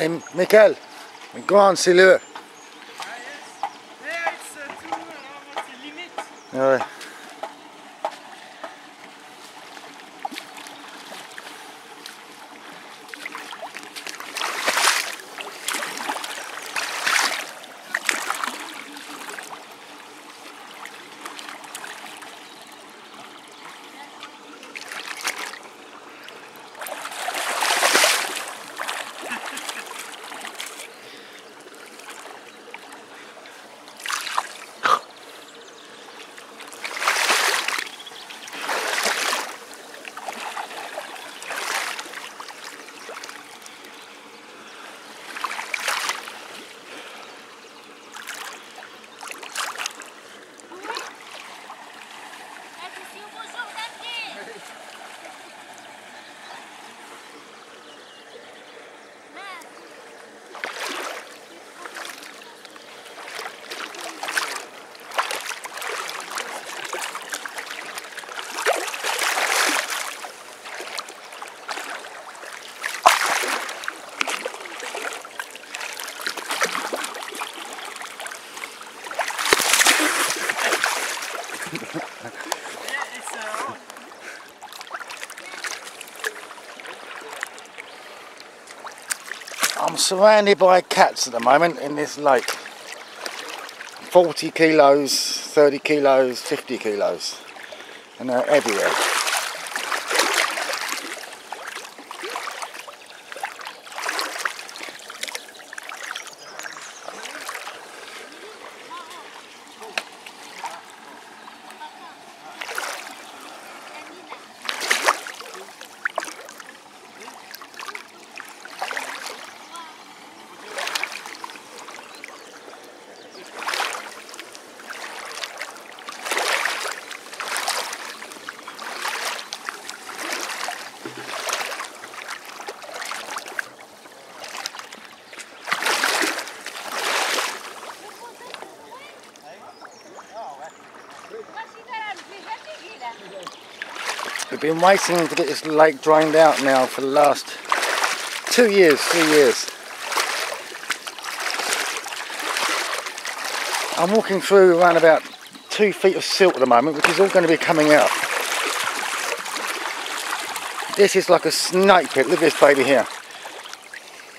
Hey, Michael, go on, c'est le. Yeah, it's uh, two, uh, what's the limit? Ouais. I'm surrounded by cats at the moment in this lake. 40 kilos, 30 kilos, 50 kilos. And they're everywhere. We've been waiting to get this lake drained out now for the last two years, three years. I'm walking through around about two feet of silt at the moment, which is all going to be coming out. This is like a snake pit. Look at this baby here.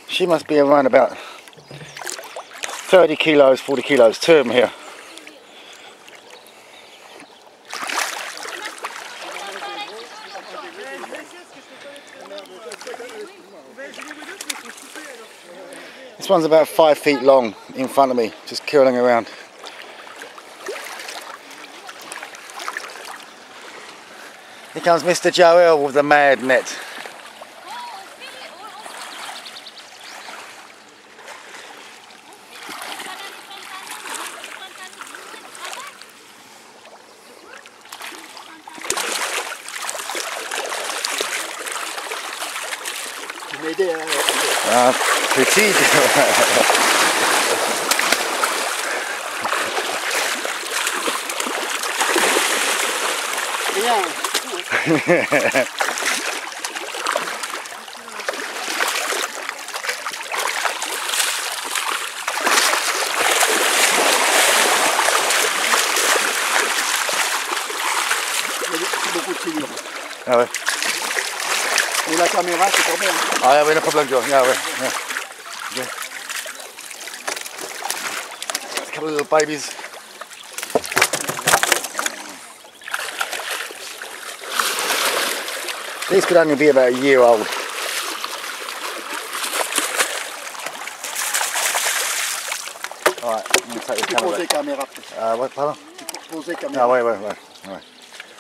She must be around about 30 kilos, 40 kilos, two of them here. This one's about five feet long in front of me, just curling around. Here comes Mr. Joel with the mad net. M'aider à... Ah, beaucoup de figures. ah ouais. Mais la caméra, c'est pas bien. Ah yeah, ouais, no problem, Joe. Yeah, ouais. Yeah. Yeah. A couple of little babies. These could only be about a year old. Alright, I'm going to take the camera back. caméra. Uh, what, pardon? Tu peux poser Ah, caméra. ouais, ouais, ouais.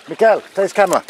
ouais. Take this camera.